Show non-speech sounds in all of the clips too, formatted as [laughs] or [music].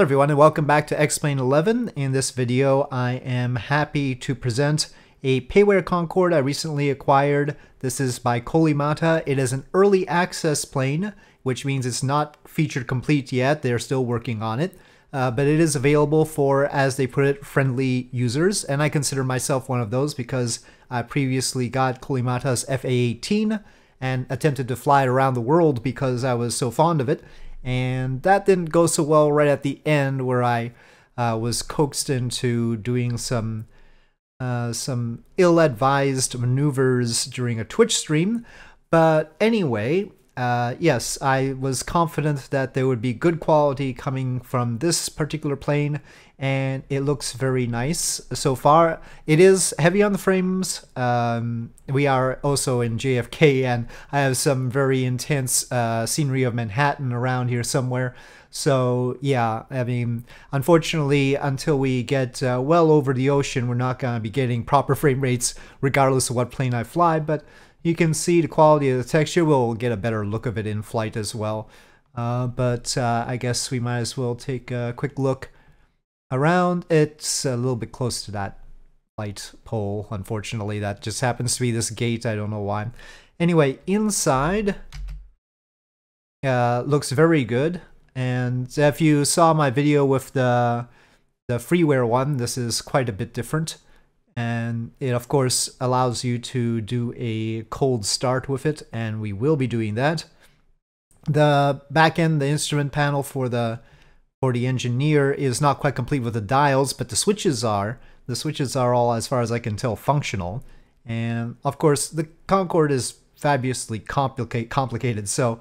Hello everyone and welcome back to X-Plane 11. In this video I am happy to present a Payware Concorde I recently acquired. This is by Colimata. It is an early access plane, which means it's not featured complete yet. They're still working on it. Uh, but it is available for, as they put it, friendly users, and I consider myself one of those because I previously got Colimata's FA-18 and attempted to fly it around the world because I was so fond of it, and that didn't go so well right at the end where I uh, was coaxed into doing some uh, some ill-advised maneuvers during a Twitch stream. But anyway, uh, yes, I was confident that there would be good quality coming from this particular plane, and it looks very nice so far. It is heavy on the frames. Um, we are also in JFK, and I have some very intense uh, scenery of Manhattan around here somewhere. So yeah, I mean, unfortunately, until we get uh, well over the ocean, we're not going to be getting proper frame rates regardless of what plane I fly, but you can see the quality of the texture. We'll get a better look of it in flight as well. Uh, but uh, I guess we might as well take a quick look around. It's a little bit close to that light pole, unfortunately. That just happens to be this gate. I don't know why. Anyway, inside uh, looks very good. And if you saw my video with the the freeware one, this is quite a bit different. And it of course allows you to do a cold start with it, and we will be doing that. The back end, the instrument panel for the for the engineer is not quite complete with the dials, but the switches are. The switches are all, as far as I can tell, functional. And of course, the Concorde is fabulously complicate, complicated, so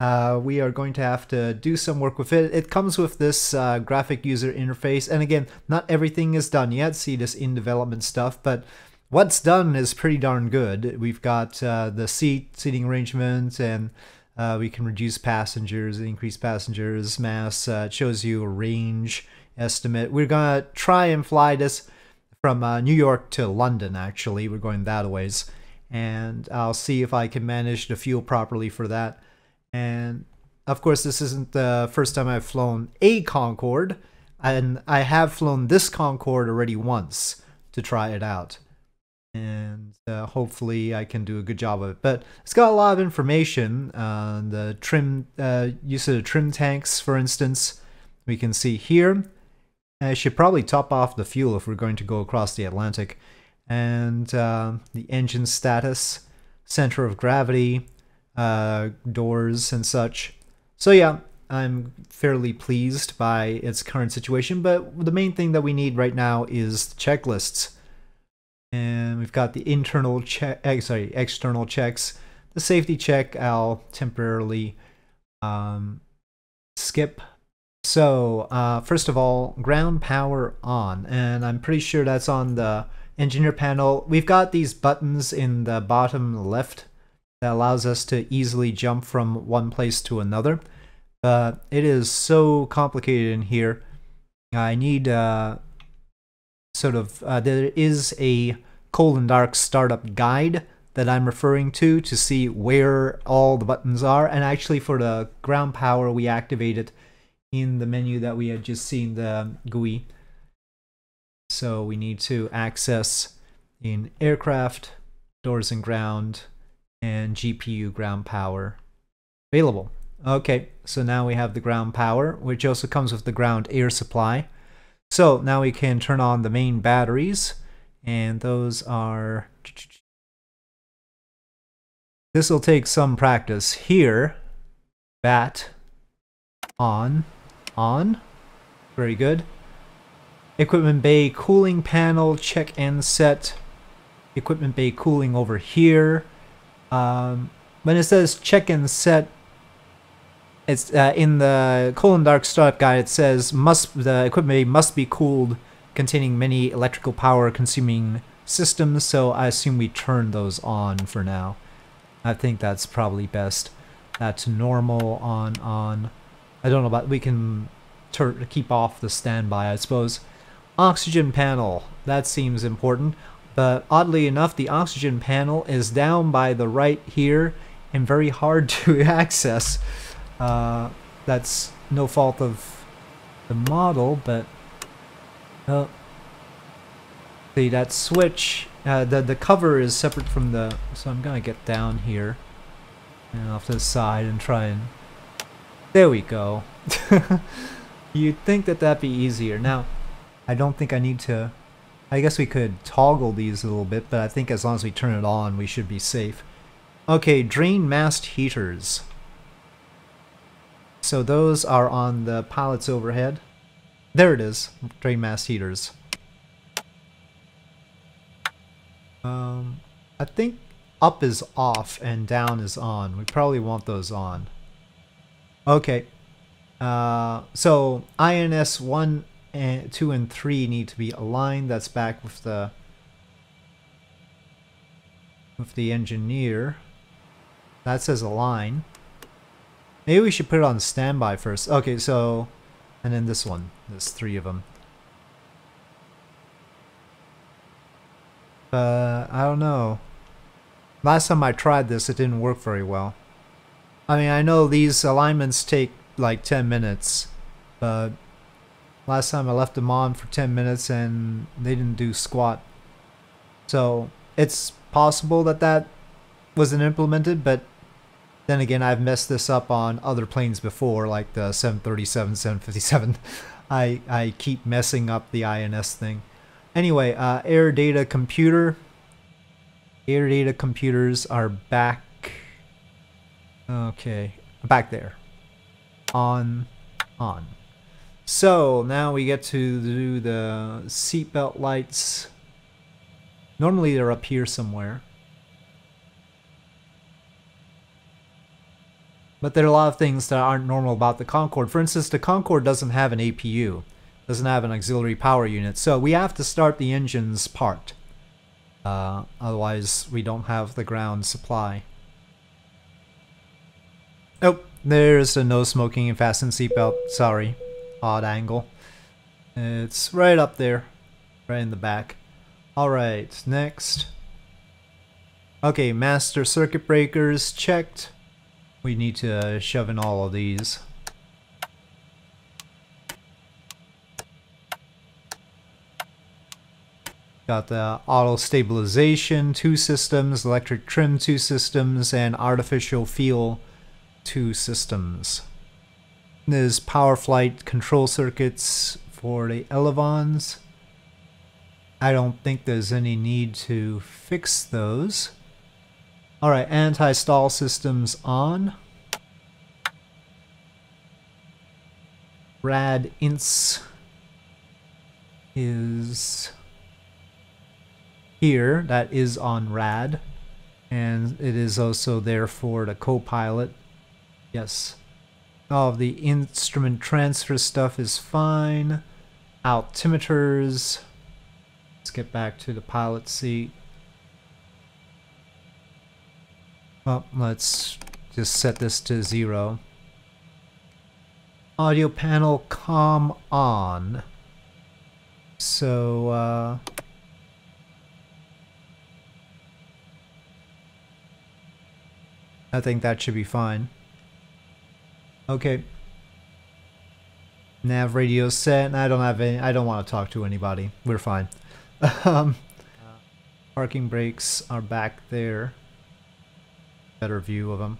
uh, we are going to have to do some work with it. It comes with this uh, graphic user interface, and again, not everything is done yet. See this in development stuff, but what's done is pretty darn good. We've got uh, the seat seating arrangement and uh, we can reduce passengers, increase passengers mass. Uh, it shows you a range estimate. We're gonna try and fly this from uh, New York to London. Actually, we're going that ways, and I'll see if I can manage to fuel properly for that. And of course, this isn't the first time I've flown a Concorde, and I have flown this Concorde already once to try it out and uh, hopefully I can do a good job of it. But it's got a lot of information. Uh, the trim uh, use of the trim tanks, for instance, we can see here. I should probably top off the fuel if we're going to go across the Atlantic. And uh, the engine status, center of gravity, uh, doors and such. So yeah, I'm fairly pleased by its current situation, but the main thing that we need right now is checklists and we've got the internal check, eh, sorry, external checks. The safety check I'll temporarily um, skip. So uh, first of all, ground power on, and I'm pretty sure that's on the engineer panel. We've got these buttons in the bottom left that allows us to easily jump from one place to another. But it is so complicated in here. I need uh, sort of uh, there is a cold and dark startup guide that I'm referring to to see where all the buttons are. And actually for the ground power we activate it in the menu that we had just seen the GUI. So we need to access in aircraft doors and ground and GPU ground power available. Okay so now we have the ground power which also comes with the ground air supply so now we can turn on the main batteries and those are this will take some practice here. Bat on on very good. Equipment bay cooling panel check and set. Equipment bay cooling over here. Um, when it says check and set it's uh, in the Colon dark startup guide. It says must the equipment must be cooled, containing many electrical power consuming systems. So I assume we turn those on for now. I think that's probably best. That's normal on on. I don't know about we can turn keep off the standby. I suppose. Oxygen panel that seems important, but oddly enough, the oxygen panel is down by the right here and very hard [laughs] to access. Uh, that's no fault of the model, but oh, see that switch. Uh, the the cover is separate from the. So I'm gonna get down here and off to the side and try and. There we go. [laughs] You'd think that that'd be easier. Now, I don't think I need to. I guess we could toggle these a little bit, but I think as long as we turn it on, we should be safe. Okay, drain mast heaters. So those are on the pilot's overhead. There it is, drain mast heaters. Um, I think up is off and down is on. We probably want those on. Okay. Uh, so INS 1 and 2 and 3 need to be aligned. That's back with the with the engineer. That says align. Maybe we should put it on standby first. Okay, so and then this one. There's three of them. Uh, I don't know. Last time I tried this, it didn't work very well. I mean, I know these alignments take like 10 minutes, but last time I left them on for 10 minutes and they didn't do squat. So it's possible that that wasn't implemented, but then again, I've messed this up on other planes before, like the 737, 757. [laughs] I, I keep messing up the INS thing. Anyway, uh, air data computer. Air data computers are back. Okay, back there. On, on. So now we get to do the seatbelt lights. Normally they're up here somewhere. But there are a lot of things that aren't normal about the Concorde. For instance, the Concorde doesn't have an APU, doesn't have an auxiliary power unit, so we have to start the engines parked. Uh, otherwise, we don't have the ground supply. Oh, there's a no smoking and fasten seatbelt. Sorry, odd angle. It's right up there, right in the back. Alright, next. Okay, master circuit breakers checked. We need to uh, shove in all of these. Got the auto stabilization, two systems, electric trim, two systems, and artificial feel, two systems. There's power flight control circuits for the elevons. I don't think there's any need to fix those. Alright, anti-stall systems on. Rad ints is here. That is on rad. And it is also there for the co-pilot. Yes. All of the instrument transfer stuff is fine. Altimeters. Let's get back to the pilot seat. Well, let's just set this to zero. Audio panel com on. So, uh, I think that should be fine. Okay. Nav radio set. I don't have any. I don't want to talk to anybody. We're fine. [laughs] um, parking brakes are back there better view of them.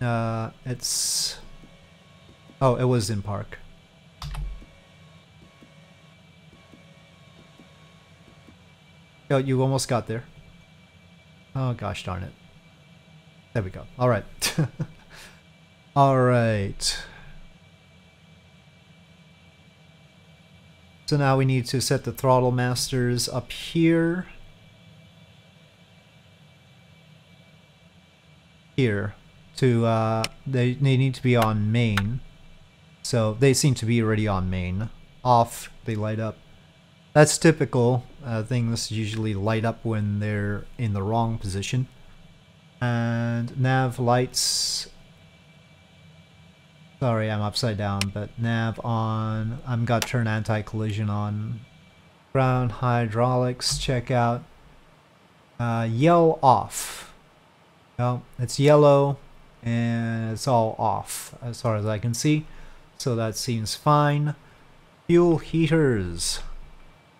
Uh, it's... Oh, it was in park. Oh, you almost got there. Oh gosh darn it. There we go. Alright. [laughs] Alright. So now we need to set the throttle masters up here. Here to uh, they, they need to be on main. So they seem to be already on main. Off they light up. That's typical uh, things usually light up when they're in the wrong position. And nav lights sorry I'm upside down but nav on. I'm got turn anti-collision on. Ground hydraulics check out. Uh, yell off well, it's yellow and it's all off as far as I can see. so that seems fine. Fuel heaters.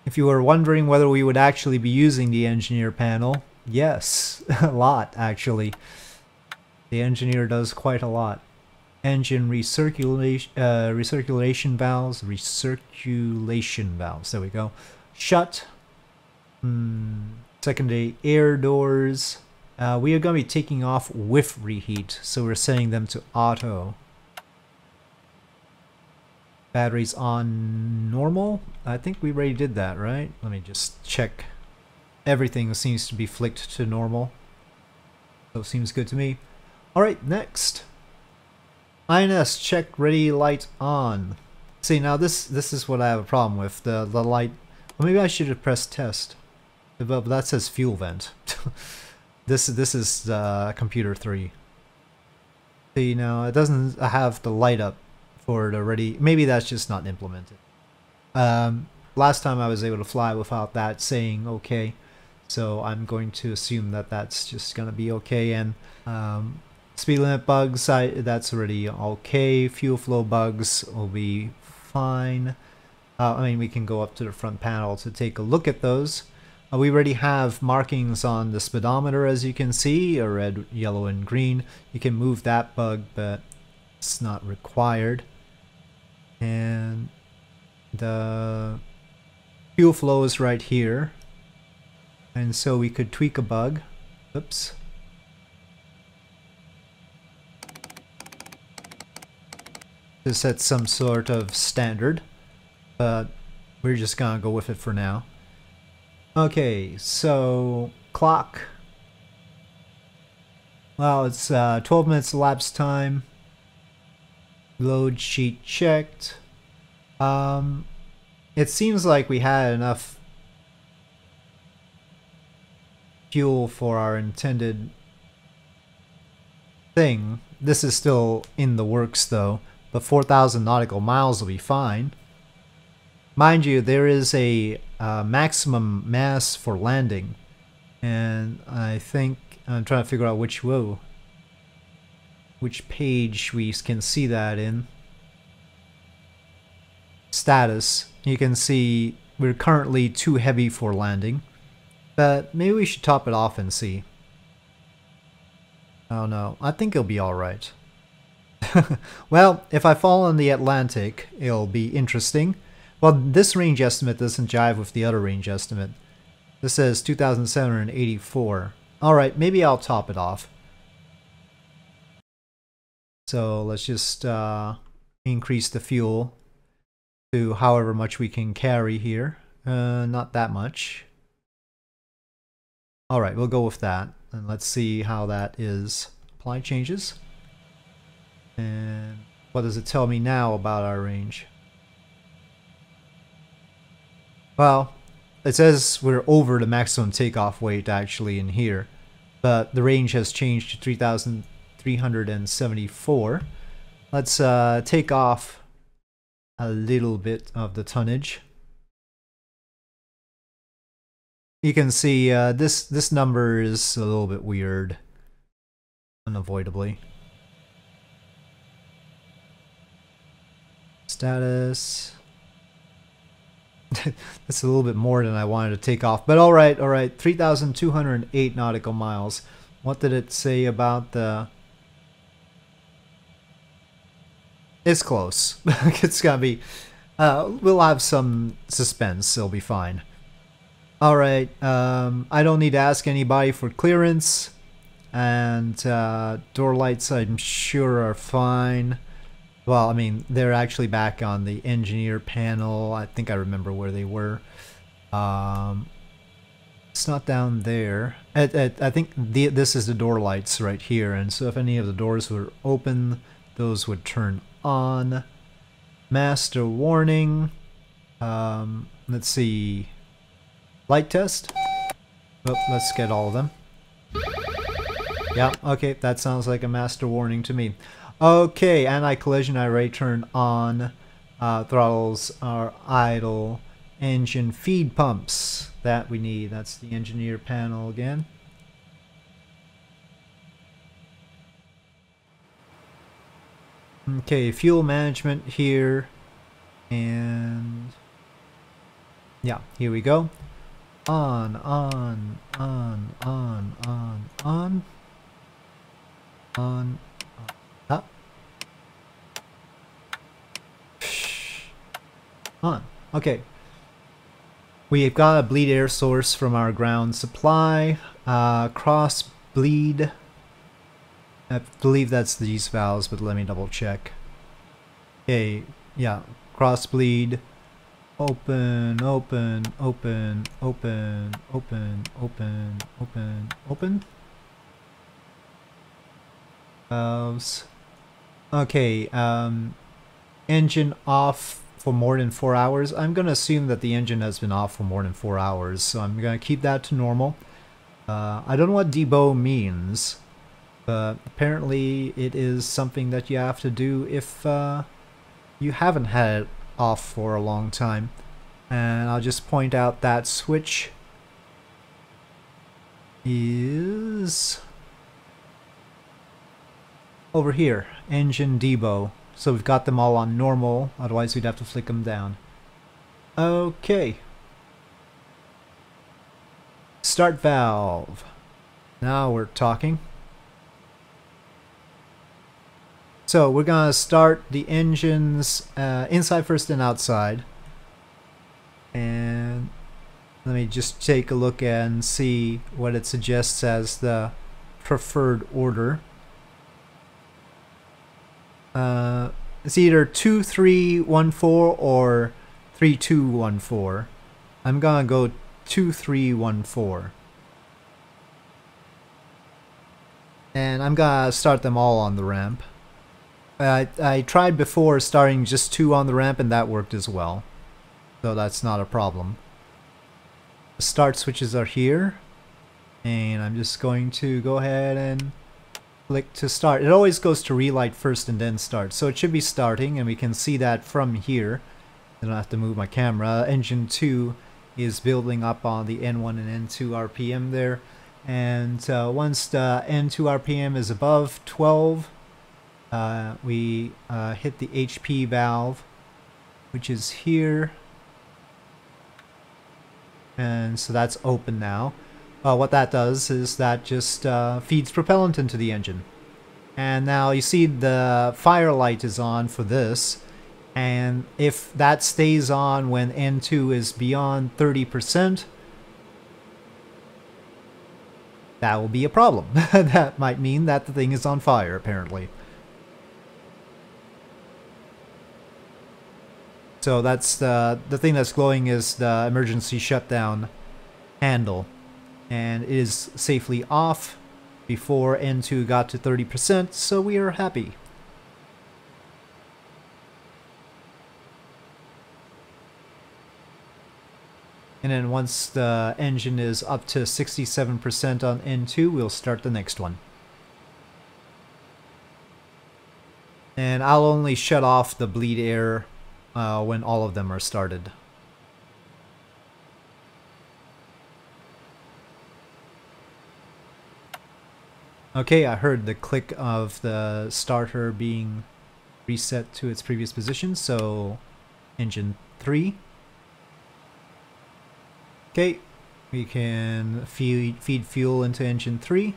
If you were wondering whether we would actually be using the engineer panel, yes, [laughs] a lot actually. The engineer does quite a lot. Engine recirculation, uh, recirculation valves, recirculation valves, there we go. Shut. Mm, secondary air doors. Uh, we are going to be taking off with reheat, so we're setting them to auto. Batteries on normal? I think we already did that, right? Let me just check. Everything seems to be flicked to normal. So seems good to me. Alright, next. INS check ready light on. See now this this is what I have a problem with. The the light well maybe I should have pressed test. But that says fuel vent. [laughs] this this is uh, computer 3. See now it doesn't have the light up for it already. Maybe that's just not implemented. Um, last time I was able to fly without that saying okay. So I'm going to assume that that's just going to be okay. And um, speed limit bugs, I, that's already okay. Fuel flow bugs will be fine. Uh, I mean, we can go up to the front panel to take a look at those. Uh, we already have markings on the speedometer, as you can see, a red, yellow, and green. You can move that bug, but it's not required. And the fuel flow is right here. And so we could tweak a bug. Oops. To set some sort of standard but we're just gonna go with it for now okay so clock well it's uh, 12 minutes elapsed time Load sheet checked. Um, it seems like we had enough fuel for our intended thing. This is still in the works though, but 4,000 nautical miles will be fine. Mind you, there is a uh, maximum mass for landing, and I think I'm trying to figure out which whoa, which page we can see that in. Status. You can see we're currently too heavy for landing, but maybe we should top it off and see. Oh no, I think it'll be alright. [laughs] well, if I fall in the Atlantic, it'll be interesting. Well, this range estimate doesn't jive with the other range estimate. This says 2,784. Alright, maybe I'll top it off. So let's just uh, increase the fuel to however much we can carry here. Uh, not that much. All right, we'll go with that. And let's see how that is. Apply changes. And what does it tell me now about our range? Well, it says we're over the maximum takeoff weight actually in here. But the range has changed to 3,374. Let's uh, take off a little bit of the tonnage. You can see uh, this this number is a little bit weird, unavoidably. Status. [laughs] That's a little bit more than I wanted to take off, but all right, all right. 3,208 nautical miles. What did it say about the It's close. [laughs] it's gonna be. Uh, we'll have some suspense. It'll be fine. All right. Um, I don't need to ask anybody for clearance, and uh, door lights I'm sure are fine. Well, I mean they're actually back on the engineer panel. I think I remember where they were. Um, it's not down there. I, I, I think the, this is the door lights right here, and so if any of the doors were open, those would turn on master warning. Um, let's see. Light test. Oh, let's get all of them. Yeah, okay, that sounds like a master warning to me. Okay, anti-collision array turn on. Uh, throttles are idle. Engine feed pumps. That we need. That's the engineer panel again. Okay, fuel management here. And yeah, here we go. On, on, on, on, on, on. On, Okay. We've got a bleed air source from our ground supply. Uh, cross bleed. I believe that's these valves, but let me double check. Okay, yeah, cross bleed. Open, open, open, open, open, open, open, open. Valves. Okay, um, engine off for more than four hours. I'm going to assume that the engine has been off for more than four hours, so I'm going to keep that to normal. Uh, I don't know what debow means, but apparently it is something that you have to do if uh, you haven't had it off for a long time. And I'll just point out that switch is over here, engine debow. So we've got them all on normal, otherwise we'd have to flick them down. Okay. Start valve. Now we're talking. So we're gonna start the engines uh, inside first and outside. And let me just take a look and see what it suggests as the preferred order. Uh, it's either 2314 or 3214. I'm gonna go 2314. And I'm gonna start them all on the ramp. I, I tried before starting just two on the ramp and that worked as well. So that's not a problem. The start switches are here. And I'm just going to go ahead and click to start. It always goes to relight first and then start. So it should be starting and we can see that from here. I don't have to move my camera. Engine 2 is building up on the N1 and N2 RPM there. And uh, once the N2 RPM is above 12, uh, we uh, hit the HP valve, which is here. And so that's open now. Uh, what that does is that just uh, feeds propellant into the engine. And now you see the fire light is on for this. And if that stays on when N2 is beyond 30%, that will be a problem. [laughs] that might mean that the thing is on fire, apparently. So that's the, the thing that's glowing is the emergency shutdown handle. And it is safely off before N2 got to 30%, so we are happy. And then once the engine is up to 67% on N2, we'll start the next one. And I'll only shut off the bleed air uh, when all of them are started. Okay, I heard the click of the starter being reset to its previous position, so engine 3 Okay, we can feed, feed fuel into engine 3.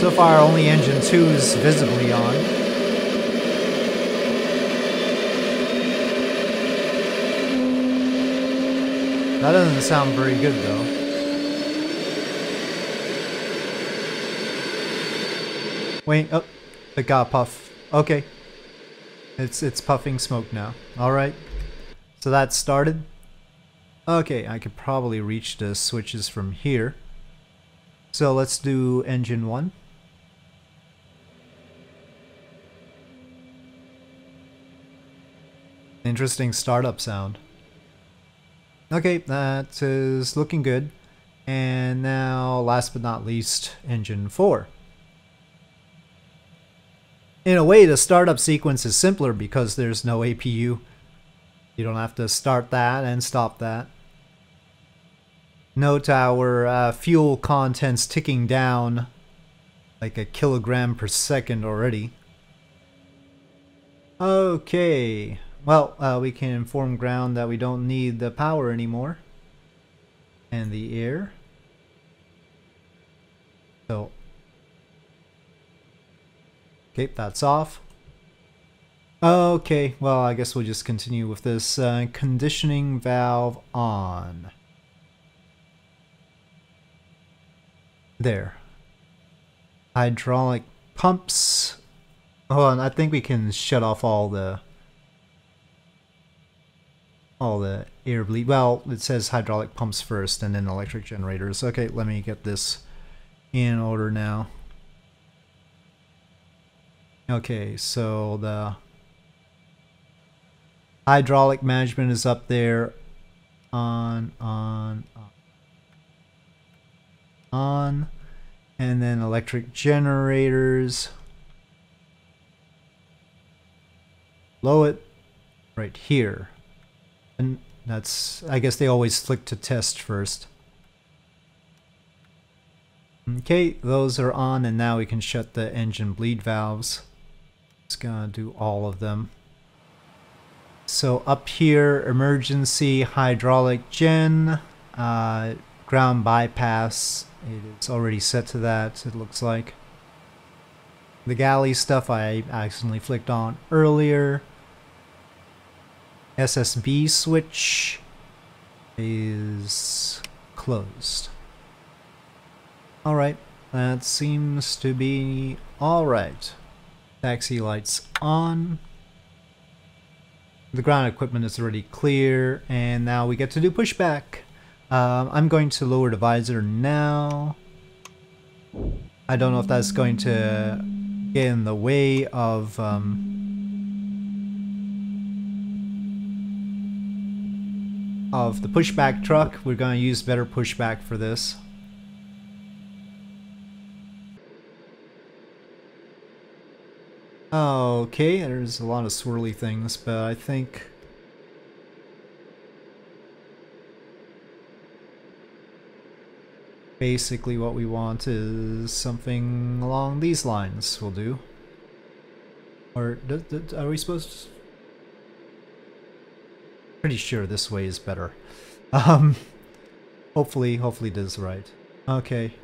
So far only engine 2 is visibly on. That doesn't sound very good though. Wait, oh, it got puff. Okay. It's it's puffing smoke now. Alright. So that started. Okay, I could probably reach the switches from here. So let's do engine 1. Interesting startup sound. Okay, that is looking good. And now, last but not least, engine 4. In a way, the startup sequence is simpler because there's no APU. You don't have to start that and stop that. Note our uh, fuel contents ticking down like a kilogram per second already. Okay. Well, uh, we can inform ground that we don't need the power anymore. And the air. So. Okay, that's off. Okay, well, I guess we'll just continue with this. Uh, conditioning valve on. There. Hydraulic pumps. Hold on, I think we can shut off all the all the air bleed. Well, it says hydraulic pumps first and then electric generators. Okay, let me get this in order now. Okay, so the hydraulic management is up there. On on on. And then electric generators. Low it right here. And that's I guess they always flick to test first. Okay those are on and now we can shut the engine bleed valves it's gonna do all of them so up here emergency hydraulic gen uh, ground bypass it is already set to that, it looks like. The galley stuff I accidentally flicked on earlier. SSB switch is closed. Alright, that seems to be alright. Taxi lights on. The ground equipment is already clear, and now we get to do pushback. Um, I'm going to lower the visor now. I don't know if that's going to get in the way of um, of the pushback truck. We're going to use better pushback for this. Okay, there's a lot of swirly things, but I think Basically what we want is something along these lines will do. Or are we supposed to... Pretty sure this way is better. [laughs] Um, hopefully, hopefully this is right. Okay.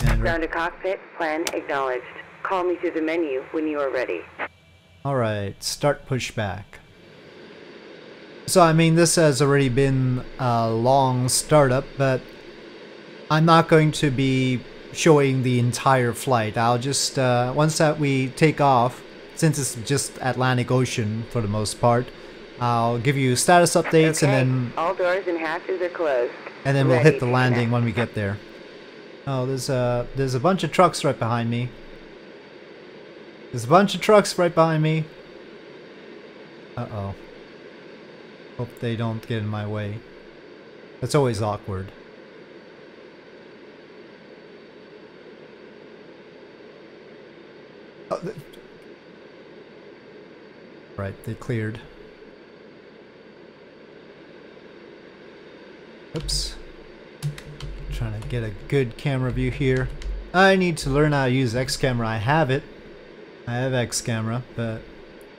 And Ground to cockpit, plan acknowledged. Call me through the menu when you are ready. Alright, start pushback. So I mean this has already been a long startup, but I'm not going to be showing the entire flight. I'll just, uh, once that we take off, since it's just Atlantic Ocean for the most part, I'll give you status updates okay. and then... All doors and hatches are closed. And then Ready we'll hit the landing when we get there. Oh, there's a, there's a bunch of trucks right behind me. There's a bunch of trucks right behind me. Uh-oh. Hope they don't get in my way. That's always awkward. Oh, right, they cleared. Oops. Trying to get a good camera view here. I need to learn how to use X camera. I have it. I have X camera, but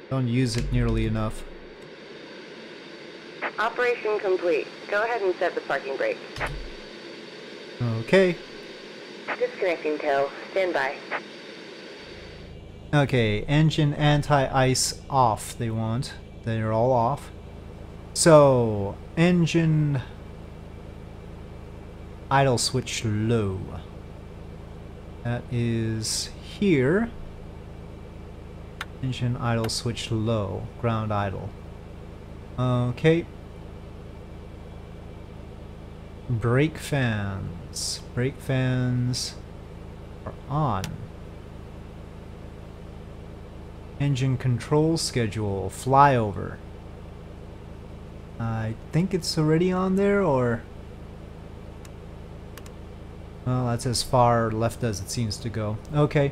don't use it nearly enough. Operation complete. Go ahead and set the parking brake. Okay. Disconnecting tow. Stand by. Okay, engine anti-ice off they want. They're all off. So, engine idle switch low. That is here. Engine idle switch low. Ground idle. Okay. Brake fans. Brake fans are on. Engine control schedule, flyover. I think it's already on there, or... Well, that's as far left as it seems to go. Okay.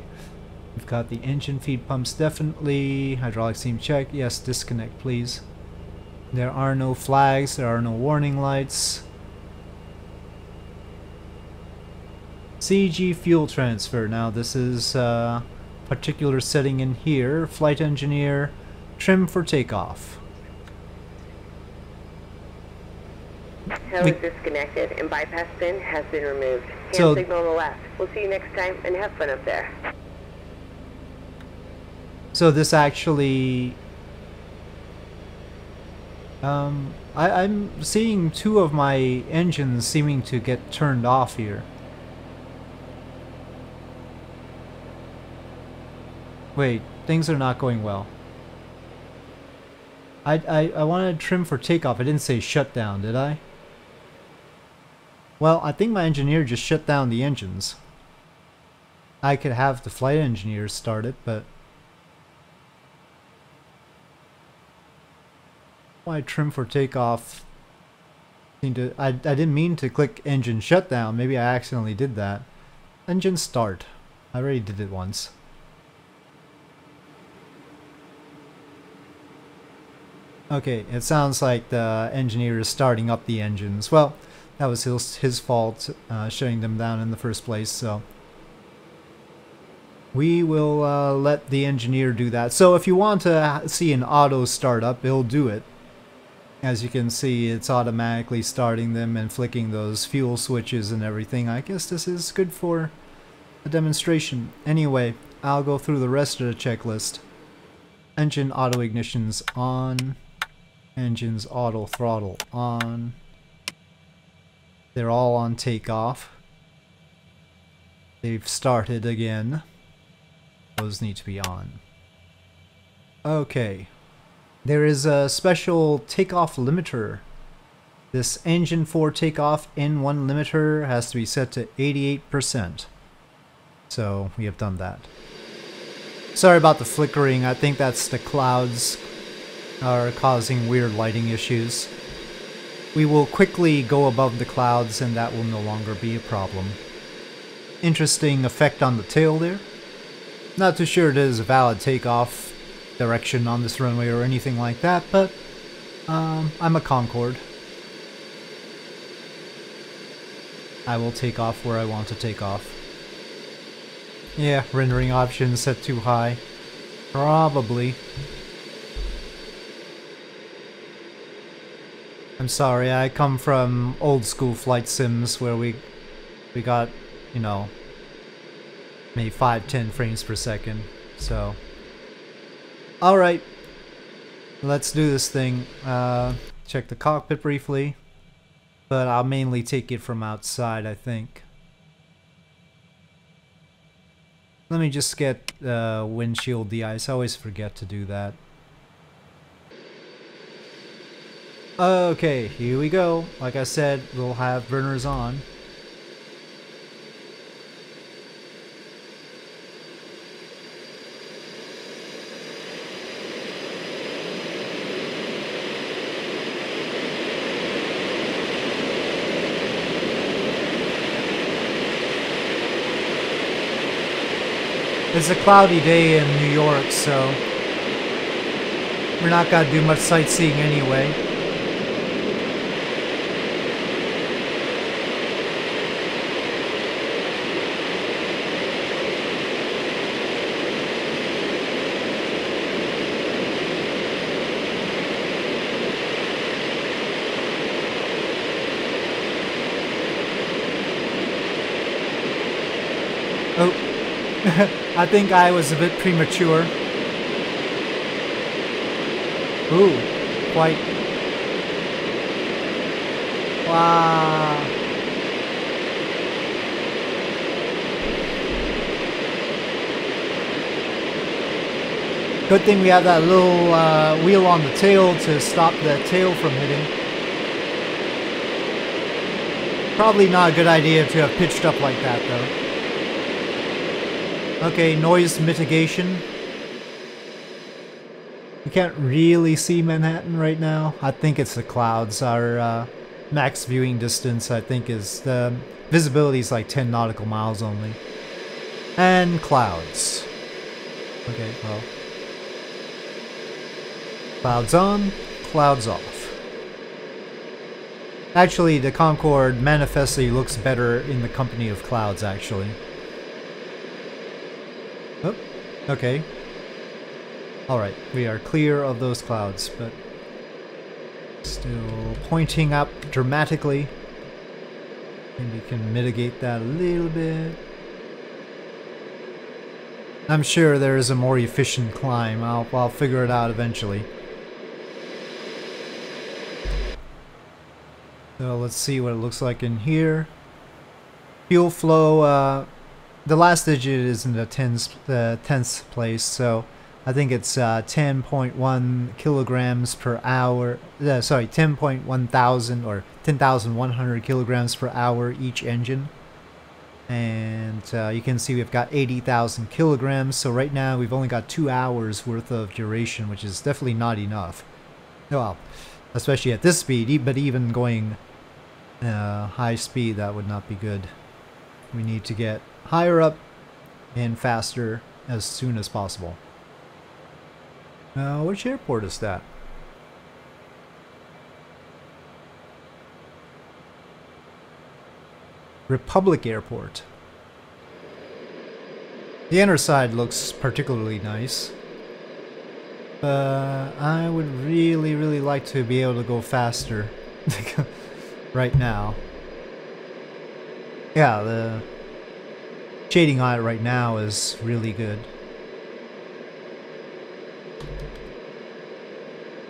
We've got the engine feed pumps definitely. Hydraulic steam check. Yes, disconnect please. There are no flags. There are no warning lights. CG fuel transfer. Now this is... a particular setting in here, flight engineer, Trim for takeoff. Tail is disconnected and bypass pin has been removed. Hand So- signal on the left. We'll see you next time and have fun up there. So this actually... Um, I, I'm seeing two of my engines seeming to get turned off here. Wait, things are not going well. I, I, I wanted trim for takeoff. I didn't say shut down, did I? Well, I think my engineer just shut down the engines. I could have the flight engineer start it, but... Why trim for takeoff? I, I didn't mean to click engine shutdown. Maybe I accidentally did that. Engine start. I already did it once. Okay, it sounds like the engineer is starting up the engines. Well, that was his, his fault, uh, shutting them down in the first place, so... We will uh, let the engineer do that. So if you want to see an auto startup, it'll do it. As you can see, it's automatically starting them and flicking those fuel switches and everything. I guess this is good for a demonstration. Anyway, I'll go through the rest of the checklist. Engine auto ignitions on. Engines auto throttle on. They're all on takeoff. They've started again. Those need to be on. Okay. There is a special takeoff limiter. This engine for takeoff N1 limiter has to be set to 88%. So we have done that. Sorry about the flickering. I think that's the clouds are causing weird lighting issues. We will quickly go above the clouds and that will no longer be a problem. Interesting effect on the tail there. Not too sure it is a valid takeoff direction on this runway or anything like that, but um, I'm a Concorde. I will take off where I want to take off. Yeah, rendering options set too high. Probably. I'm sorry, I come from old school flight sims where we we got, you know, maybe 5, 10 frames per second. So, alright, let's do this thing. Uh, check the cockpit briefly, but I'll mainly take it from outside, I think. Let me just get uh, windshield de-ice. I always forget to do that. Okay, here we go. Like I said, we'll have burners on. It's a cloudy day in New York, so we're not gonna do much sightseeing anyway. Oh, I think I was a bit premature. Ooh, quite. Wow. Good thing we have that little uh, wheel on the tail to stop the tail from hitting. Probably not a good idea to have pitched up like that though. Okay, noise mitigation. You can't really see Manhattan right now. I think it's the clouds. Our uh, max viewing distance, I think, is the visibility is like 10 nautical miles only. And clouds. Okay, well. Clouds on, clouds off. Actually, the Concorde manifestly looks better in the company of clouds, actually. Okay. Alright, we are clear of those clouds, but still pointing up dramatically. Maybe we can mitigate that a little bit. I'm sure there is a more efficient climb. I'll, I'll figure it out eventually. So let's see what it looks like in here. Fuel flow, uh, the last digit is in the tens, the tenths place, so I think it's uh, 10.1 kilograms per hour. Uh, sorry, 10.1 thousand or 10,100 kilograms per hour each engine. And uh, you can see we've got 80,000 kilograms. So right now we've only got two hours worth of duration, which is definitely not enough. Well, especially at this speed, but even going uh, high speed, that would not be good. We need to get higher up and faster as soon as possible. Uh, which airport is that? Republic Airport. The inner side looks particularly nice. I would really, really like to be able to go faster [laughs] right now. Yeah, the shading on it right now is really good.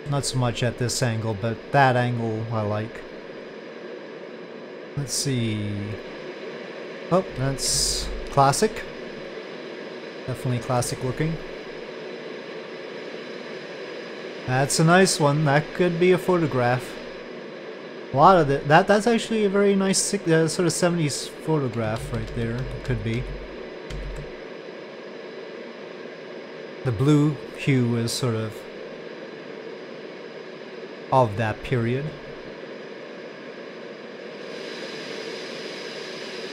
Not so much at this angle, but that angle I like. Let's see. Oh, that's classic. Definitely classic looking. That's a nice one. That could be a photograph. A lot of it. That that's actually a very nice uh, sort of 70s photograph right there. Could be. The blue hue is sort of of that period.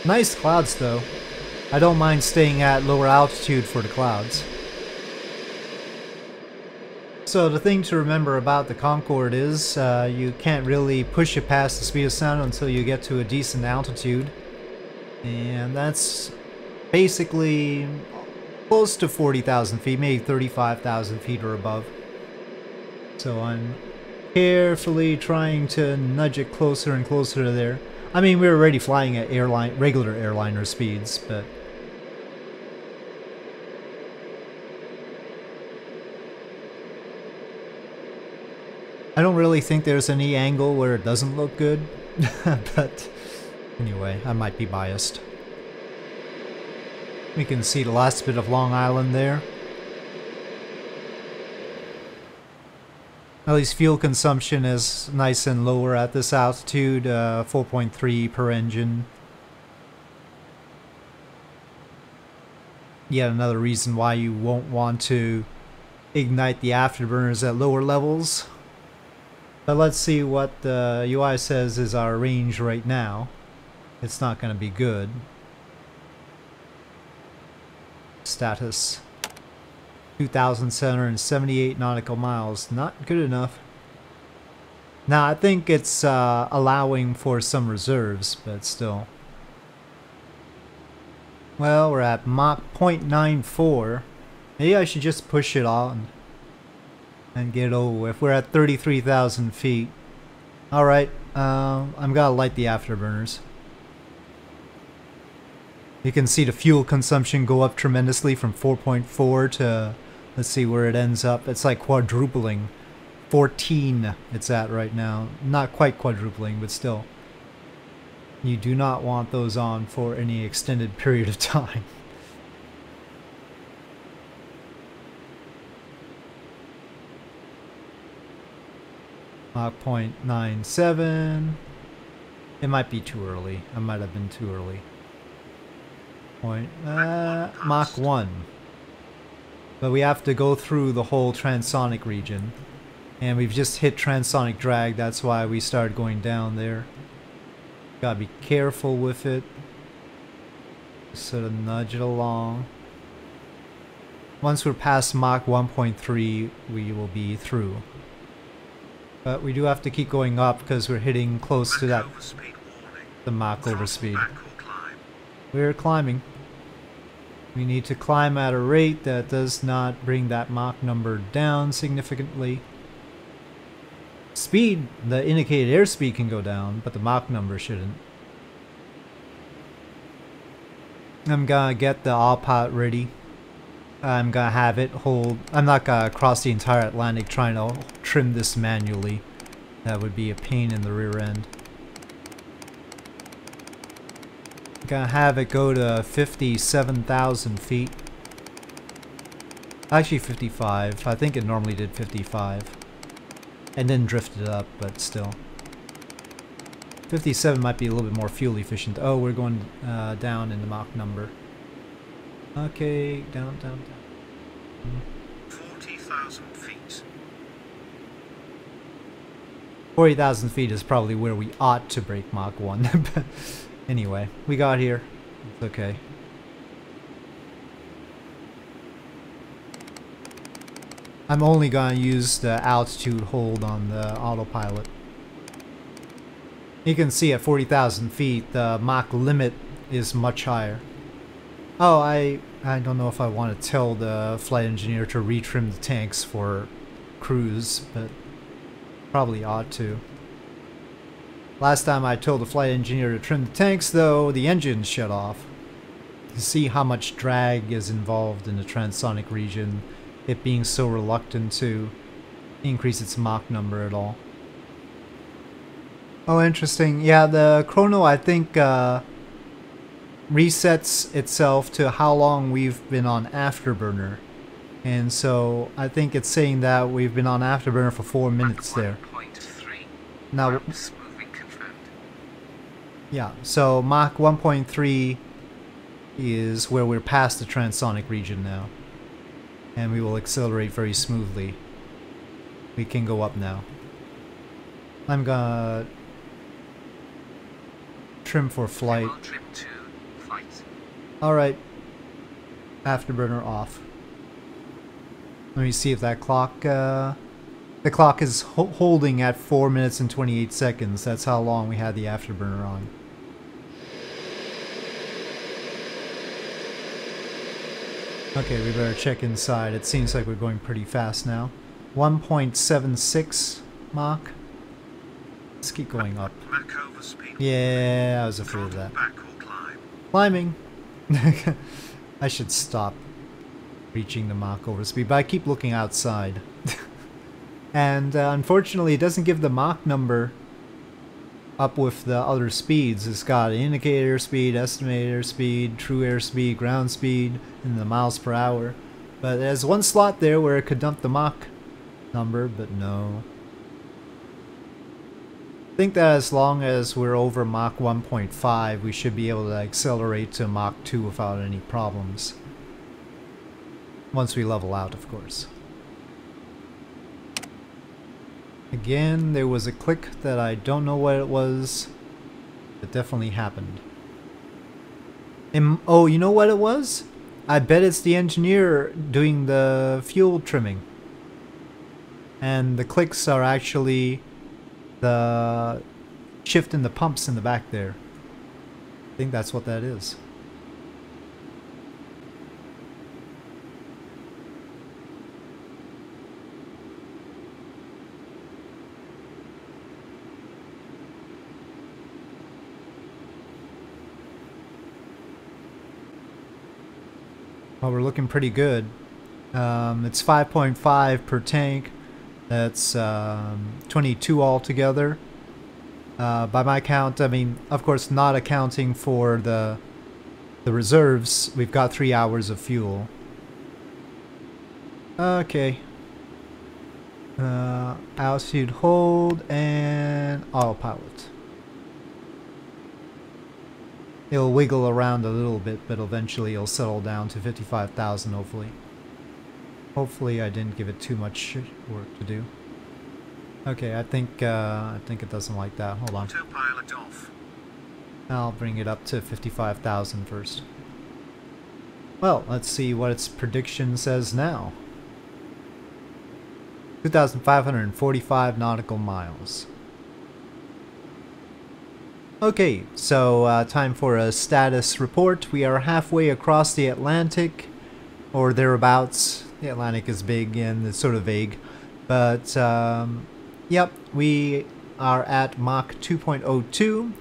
Nice clouds though. I don't mind staying at lower altitude for the clouds. So the thing to remember about the Concorde is uh, you can't really push it past the speed of sound until you get to a decent altitude. And that's basically close to 40,000 feet, maybe 35,000 feet or above. So I'm carefully trying to nudge it closer and closer to there. I mean, we were already flying at airline regular airliner speeds, but I don't really think there's any angle where it doesn't look good, [laughs] but anyway, I might be biased. We can see the last bit of Long Island there. At least fuel consumption is nice and lower at this altitude, uh, 4.3 per engine. Yet another reason why you won't want to ignite the afterburners at lower levels. But let's see what the UI says is our range right now. It's not going to be good. Status. 2,778 nautical miles. Not good enough. Now, I think it's uh, allowing for some reserves, but still. Well, we're at Mach 0.94. Maybe I should just push it on and get over if we're at 33,000 feet. Alright, uh, I'm gonna light the afterburners. You can see the fuel consumption go up tremendously from 4.4 to Let's see where it ends up. It's like quadrupling. 14 it's at right now. Not quite quadrupling, but still. You do not want those on for any extended [laughs] period of time. Mach 0.97. It might be too early. I might have been too early. Point, uh, Mach 1. But we have to go through the whole transonic region. And we've just hit transonic drag, that's why we started going down there. Gotta be careful with it. Sort of nudge it along. Once we're past Mach 1.3, we will be through. But we do have to keep going up because we're hitting close to that the Mach over speed. We're climbing. We need to climb at a rate that does not bring that Mach number down significantly. Speed, the indicated airspeed can go down, but the Mach number shouldn't. I'm gonna get the autopilot ready. I'm gonna have it hold. I'm not gonna cross the entire Atlantic trying to trim this manually. That would be a pain in the rear end. Gonna have it go to 57,000 feet. Actually 55. I think it normally did 55. And then drifted up, but still. 57 might be a little bit more fuel efficient. Oh, we're going uh, down in the Mach number. Okay, down, down, down. 40,000 feet. 40,000 feet is probably where we ought to break Mach 1. [laughs] anyway, we got here. It's okay. I'm only gonna use the altitude hold on the autopilot. You can see at 40,000 feet, the Mach limit is much higher. Oh, I I don't know if I want to tell the flight engineer to retrim the tanks for cruise, but probably ought to. Last time I told the flight engineer to trim the tanks, though, the engines shut off. To see how much drag is involved in the transonic region, it being so reluctant to increase its Mach number at all. Oh, interesting. Yeah, the chrono, I think, uh, resets itself to how long we've been on Afterburner. And so I think it's saying that we've been on Afterburner for four minutes there. Now, Ramps moving confirmed. yeah, so Mach 1.3 is where we're past the transonic region now. And we will accelerate very smoothly. We can go up now. I'm gonna trim for flight. Trim to flight. Alright. Afterburner off. Let me see if that clock, uh... The clock is ho holding at 4 minutes and 28 seconds. That's how long we had the afterburner on. Okay, we better check inside. It seems like we're going pretty fast now. 1.76 Mach. Let's keep going up. Mach over speed. Yeah, I was afraid of that. back or climb. Climbing. [laughs] I should stop reaching the Mach over speed, but I keep looking outside. [laughs] and uh, unfortunately, it doesn't give the Mach number up with the other speeds. It's got indicator speed, estimated airspeed, true airspeed, ground speed, and the miles per hour. But there's one slot there where it could dump the Mach number, but no. I think that as long as we're over Mach 1.5, we should be able to accelerate to Mach 2 without any problems. Once we level out, of course. Again, there was a click that I don't know what it was. It definitely happened. Am- oh, you know what it was? I bet it's the engineer doing the fuel trimming. And the clicks are actually the shift in the pumps in the back there. I think that's what that is. Well, we're looking pretty good. Um, it's 5.5 per tank. That's um, 22 altogether. Uh, by my count, I mean, of course, not accounting for the the reserves. We've got three hours of fuel. Okay. Uh, altitude hold and autopilot. It'll wiggle around a little bit, but eventually it'll settle down to 55,000 hopefully. Hopefully I didn't give it too much work to do. Okay, I think uh, I think it doesn't like that. Hold on. I'll bring it up to 55,000 first. Well, let's see what its prediction says now. 2,545 nautical miles. Okay, so uh, time for a status report. We are halfway across the Atlantic, or thereabouts. The Atlantic is big and it's sort of vague. But, um, yep, we are at Mach 2.02.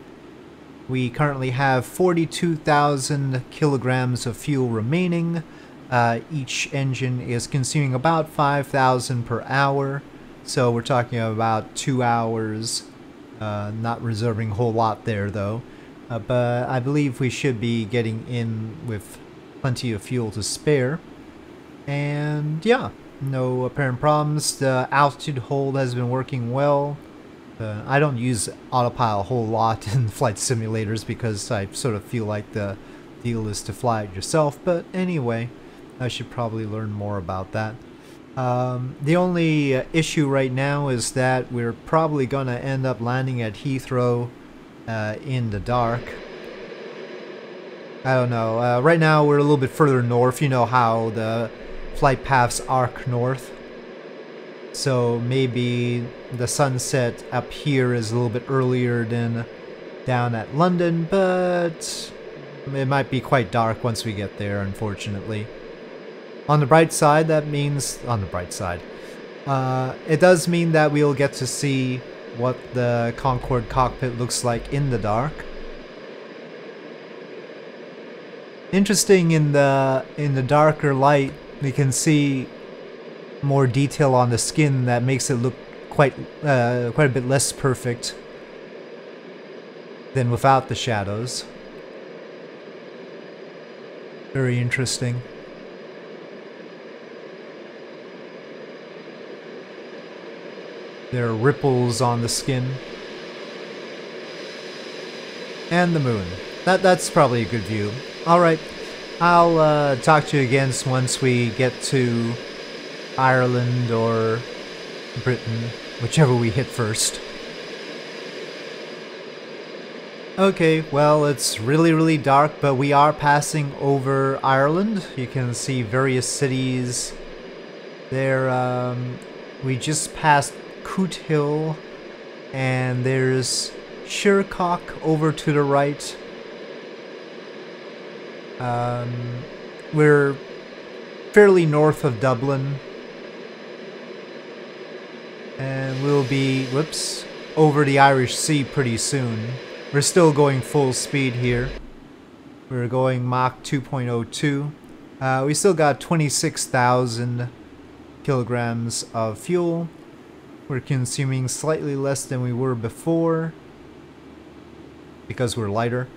We currently have 42,000 kilograms of fuel remaining. Uh, each engine is consuming about 5,000 per hour. So we're talking about two hours uh, not reserving a whole lot there though. Uh, but I believe we should be getting in with plenty of fuel to spare. And yeah, no apparent problems. The altitude hold has been working well. Uh, I don't use autopilot a whole lot [laughs] in flight simulators because I sort of feel like the deal is to fly it yourself. But anyway, I should probably learn more about that. Um, the only uh, issue right now is that we're probably going to end up landing at Heathrow uh, in the dark. I don't know. Uh, right now we're a little bit further north. You know how the flight paths arc north. So maybe the sunset up here is a little bit earlier than down at London, but it might be quite dark once we get there, unfortunately. On the bright side, that means... On the bright side. Uh, it does mean that we'll get to see what the Concorde cockpit looks like in the dark. Interesting in the in the darker light, we can see more detail on the skin that makes it look quite uh, quite a bit less perfect than without the shadows. Very interesting. There are ripples on the skin. And the moon. That That's probably a good view. Alright, I'll uh, talk to you again once we get to Ireland or Britain, whichever we hit first. Okay, well, it's really, really dark, but we are passing over Ireland. You can see various cities there. Um, we just passed Cootehill, and there's Shercock over to the right. Um, we're fairly north of Dublin. And we'll be, whoops, over the Irish Sea pretty soon. We're still going full speed here. We're going Mach 2.02. Uh, we still got 26,000 kilograms of fuel. We're consuming slightly less than we were before because we're lighter.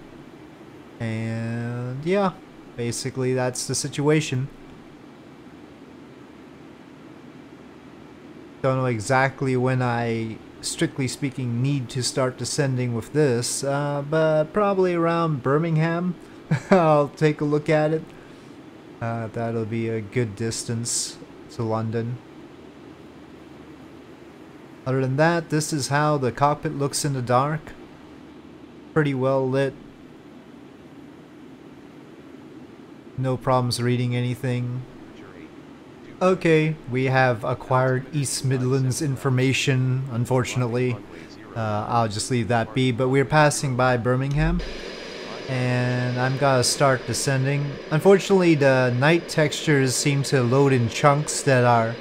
And yeah, basically that's the situation. Don't know exactly when I, strictly speaking, need to start descending with this, uh, but probably around Birmingham. [laughs] I'll take a look at it. Uh, that'll be a good distance to London. Other than that, this is how the cockpit looks in the dark. Pretty well lit. No problems reading anything. Okay, we have acquired East Midlands information, unfortunately. Uh, I'll just leave that be, but we're passing by Birmingham. And I'm gonna start descending. Unfortunately, the night textures seem to load in chunks that are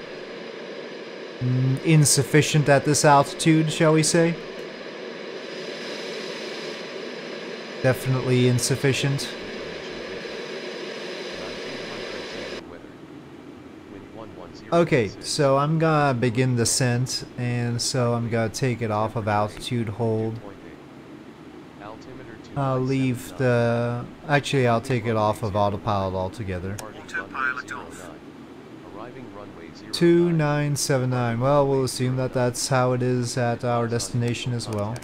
insufficient at this altitude, shall we say? Definitely insufficient. Okay, so I'm gonna begin the descent, and so I'm gonna take it off of altitude hold. I'll leave the... Actually, I'll take it off of autopilot altogether. Autopilot off. 2979. Well, we'll assume that that's how it is at our destination as well.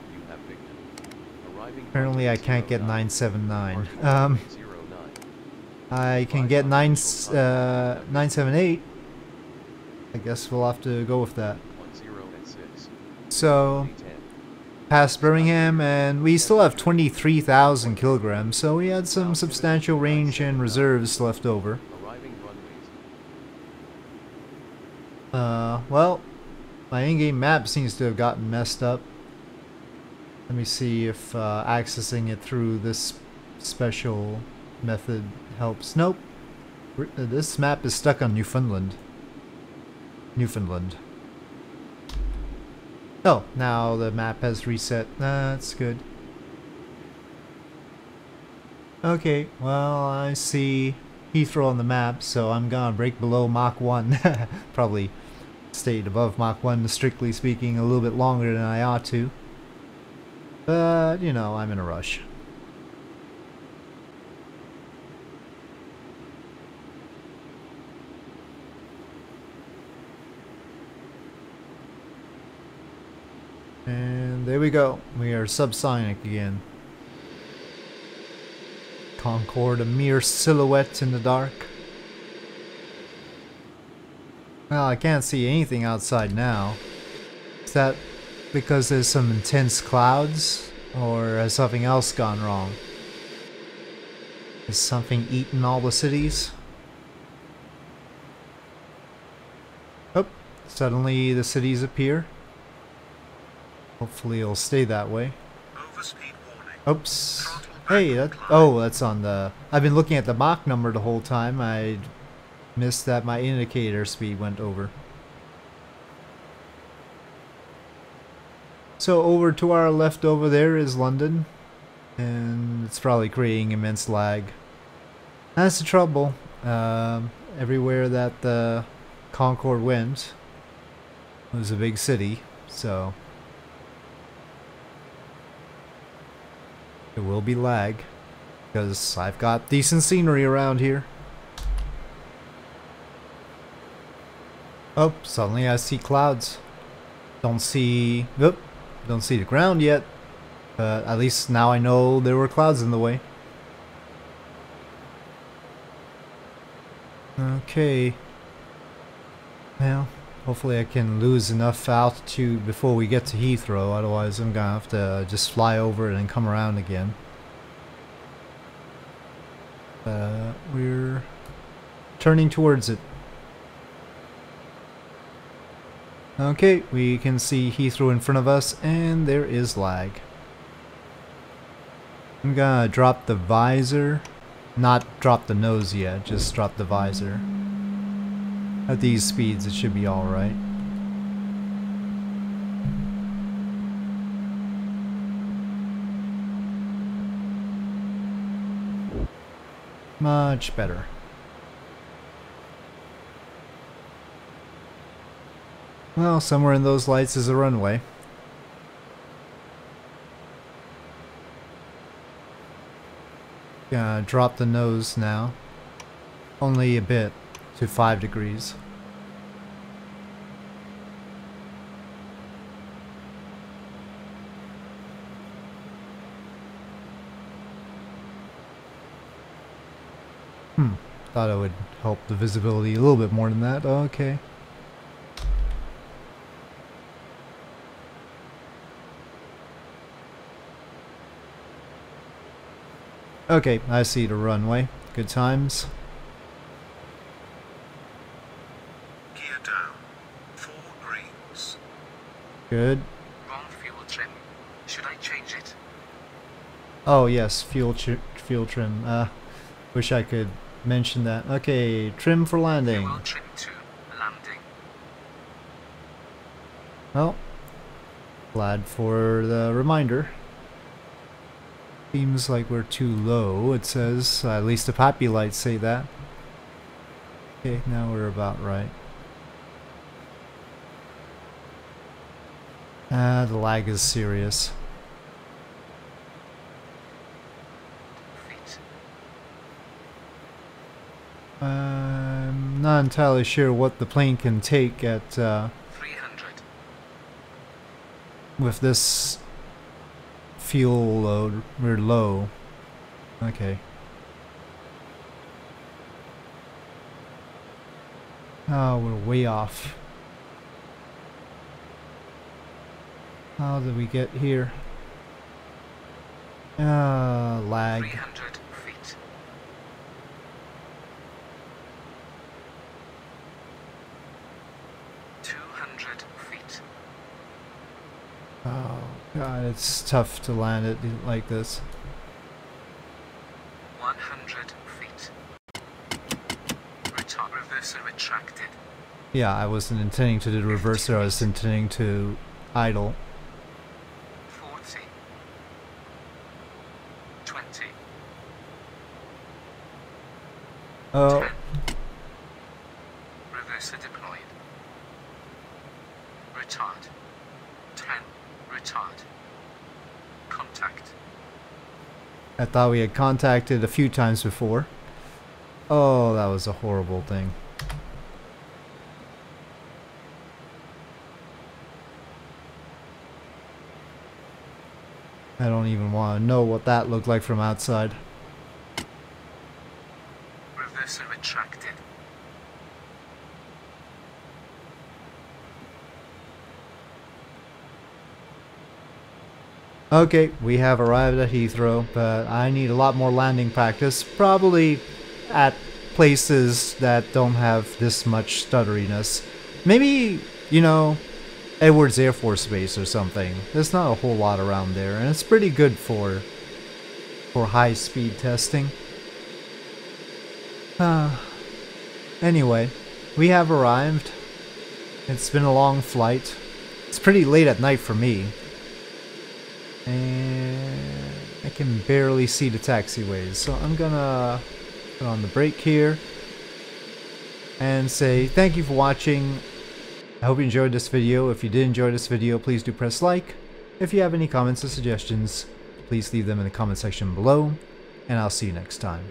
Apparently I can't get 979. Um, I can get 9, uh, 978. I guess we'll have to go with that. So, past Birmingham, and we still have 23,000 kilograms, so we had some substantial range and reserves left over. Uh, well, my in-game map seems to have gotten messed up. Let me see if uh, accessing it through this special method helps. Nope. This map is stuck on Newfoundland. Newfoundland. Oh, now the map has reset. That's good. Okay, well, I see Heathrow on the map, so I'm gonna break below Mach 1. [laughs] Probably stayed above Mach 1, strictly speaking, a little bit longer than I ought to. But, you know, I'm in a rush. And there we go. We are subsonic again. Concorde, a mere silhouette in the dark. Well, I can't see anything outside now. Is that because there's some intense clouds? Or has something else gone wrong? Is something eaten all the cities? Oh, suddenly the cities appear. Hopefully it'll stay that way. Oops. Hey, that, oh, that's on the... I've been looking at the Mach number the whole time. I missed that my indicator speed went over. So over to our left over there is London. And it's probably creating immense lag. That's the trouble. Um, everywhere that the Concorde went was a big city, so... It will be lag. Because I've got decent scenery around here. Oh, suddenly I see clouds. Don't see... Oop, don't see the ground yet. But at least now I know there were clouds in the way. Okay. Well, hopefully I can lose enough altitude before we get to Heathrow, otherwise I'm gonna have to just fly over it and come around again. Uh, we're turning towards it. Okay, we can see Heathrow in front of us, and there is lag. I'm gonna drop the visor. Not drop the nose yet, just drop the visor. At these speeds, it should be alright. Much better. Well, somewhere in those lights is a runway. Gonna drop the nose now. Only a bit, to 5 degrees. Hmm, thought it would help the visibility a little bit more than that. Okay. Okay, I see the runway. Good times. Gear down. Four greens. Good. Wrong fuel trim. Should I change it? Oh yes, fuel fuel trim. Uh, wish I could mention that. Okay, trim for landing. Fuel trim to landing. Well, glad for the reminder. Seems like we're too low. It says at least the PAPI lights say that. Okay, now we're about right. Ah, the lag is serious. I'm not entirely sure what the plane can take at uh, 300. with this fuel load. We're low. Okay. Oh, we're way off. How did we get here? Ah, lag. feet. Two hundred feet. Oh, God, it's tough to land it like this. 100 feet. Retard reverser retracted. Yeah, I wasn't intending to do the reverser, I was intending to idle. 40. 20. Oh, 10. Deployed. Retard. 10. Retard. Contact. I thought we had contacted a few times before. Oh, that was a horrible thing. I don't even want to know what that looked like from outside. Reverser retracted. Okay, we have arrived at Heathrow, but I need a lot more landing practice, probably at places that don't have this much stutteriness. Maybe, you know, Edwards Air Force Base or something. There's not a whole lot around there, and it's pretty good for for high-speed testing. Uh, anyway, we have arrived. It's been a long flight. It's pretty late at night for me. And I can barely see the taxiways, so I'm gonna put on the brake here and say thank you for watching. I hope you enjoyed this video. If you did enjoy this video, please do press like. If you have any comments or suggestions, please leave them in the comment section below, and I'll see you next time.